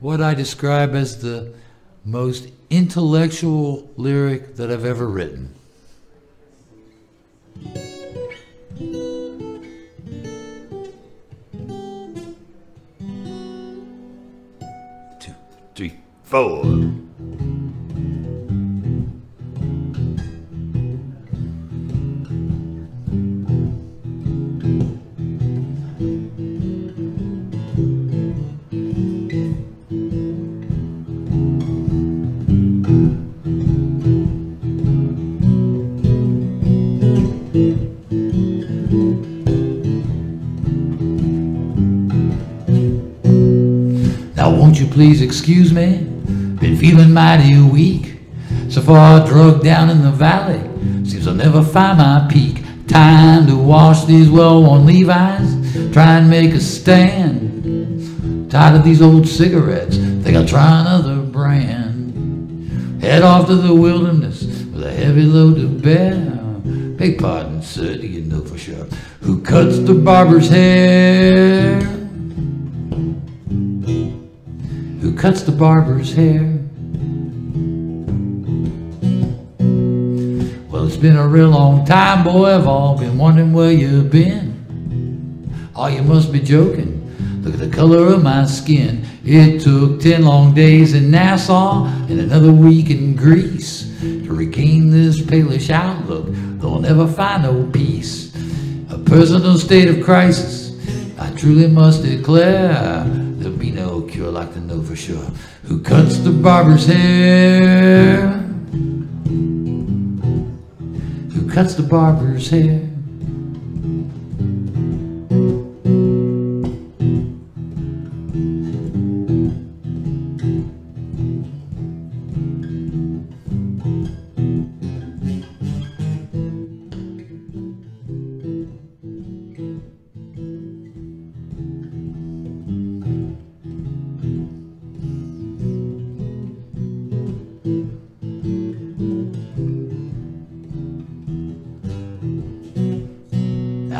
what I describe as the most intellectual lyric that I've ever written. Two, three, four. Won't you please excuse me? Been feeling mighty weak. So far drugged down in the valley. Seems I'll never find my peak. Time to wash these well worn Levi's. Try and make a stand. Tired of these old cigarettes. Think I'll try another brand. Head off to the wilderness with a heavy load to bear. Beg pardon, sir, do you know for sure who cuts the barber's hair? Cuts the barber's hair. Well, it's been a real long time, boy. I've all been wondering where you've been. Oh, you must be joking. Look at the color of my skin. It took ten long days in Nassau and another week in Greece to regain this palish outlook, though I'll never find no peace. A personal state of crisis. I truly must declare cure like to know for sure who cuts the barber's hair. Who cuts the barber's hair?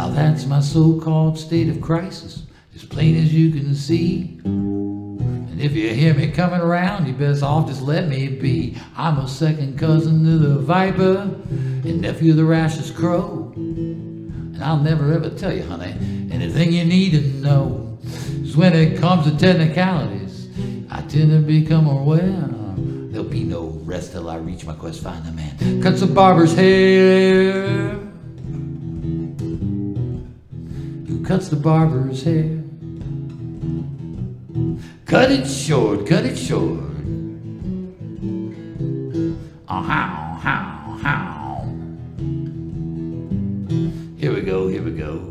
Now that's my so-called state of crisis, as plain as you can see. And if you hear me coming around, you best off just let me be. I'm a second cousin to the viper and nephew of the rashest crow. And I'll never ever tell you, honey, anything you need to know. 'Cause when it comes to technicalities, I tend to become aware. There'll be no rest till I reach my quest, find a man. Cuts a barber's hair. Cuts the barber's hair? Cut it short, cut it short. Oh, how, how, how. Here we go, here we go.